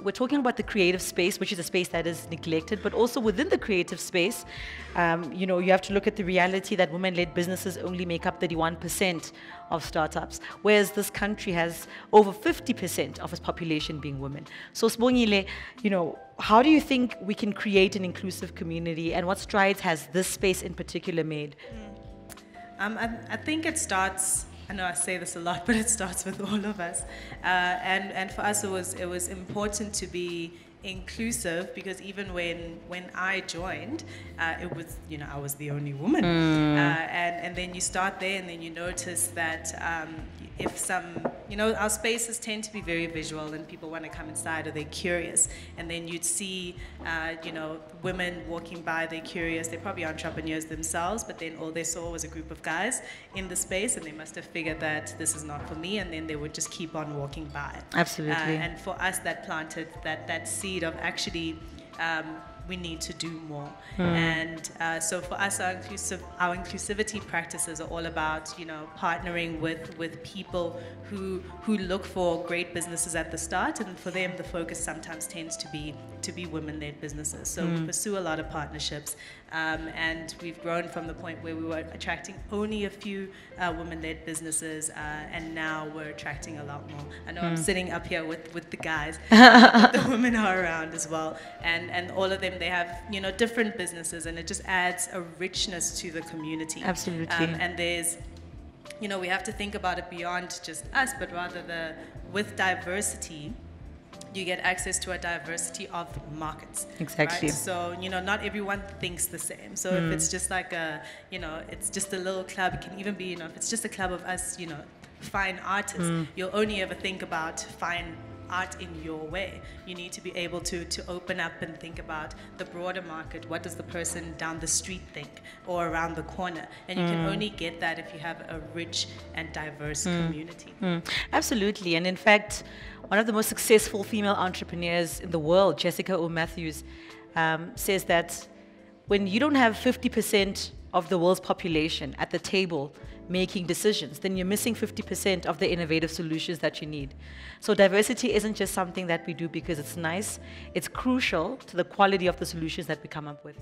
We're talking about the creative space, which is a space that is neglected, but also within the creative space, um, you know, you have to look at the reality that women-led businesses only make up 31% of startups, whereas this country has over 50% of its population being women. So, Sbongile, you know, how do you think we can create an inclusive community, and what strides has this space in particular made? Um, I, I think it starts I know I say this a lot, but it starts with all of us. Uh, and, and for us, it was, it was important to be inclusive because even when when I joined, uh, it was you know I was the only woman, mm. uh, and and then you start there and then you notice that um, if some you know our spaces tend to be very visual and people want to come inside or they're curious, and then you'd see uh, you know women walking by, they're curious, they're probably entrepreneurs themselves, but then all they saw was a group of guys in the space, and they must have figured that this is not for me, and then they would just keep on walking by. Absolutely. Uh, and for us, that planted that that seed of actually um, we need to do more. Mm. And uh, so for us, our, inclusive, our inclusivity practices are all about, you know, partnering with, with people who, who look for great businesses at the start. And for them, the focus sometimes tends to be to be women-led businesses. So mm. we pursue a lot of partnerships. Um, and we've grown from the point where we were attracting only a few uh, women-led businesses, uh, and now we're attracting a lot more. I know mm. I'm sitting up here with, with the guys, the women are around as well, and, and all of them, they have, you know, different businesses, and it just adds a richness to the community. Absolutely. Um, and there's you know, we have to think about it beyond just us, but rather the with diversity, you get access to a diversity of markets. Exactly. Right? So, you know, not everyone thinks the same. So mm. if it's just like a, you know, it's just a little club, it can even be, you know, if it's just a club of us, you know, fine artists, mm. you'll only ever think about fine art in your way. You need to be able to, to open up and think about the broader market. What does the person down the street think or around the corner? And you mm. can only get that if you have a rich and diverse mm. community. Mm. Absolutely. And in fact, one of the most successful female entrepreneurs in the world, Jessica O. Matthews, um, says that when you don't have 50% of the world's population at the table making decisions, then you're missing 50% of the innovative solutions that you need. So diversity isn't just something that we do because it's nice, it's crucial to the quality of the solutions that we come up with.